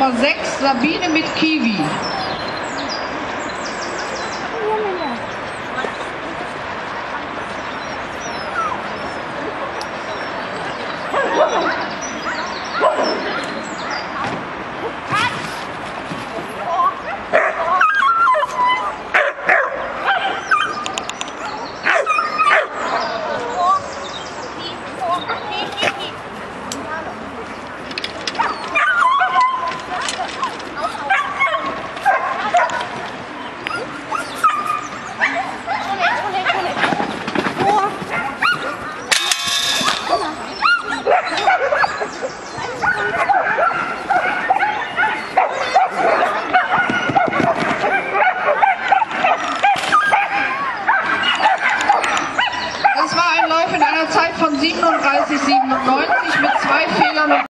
Nummer 6, Sabine mit Kiwi. 3797 mit zwei Fehlern.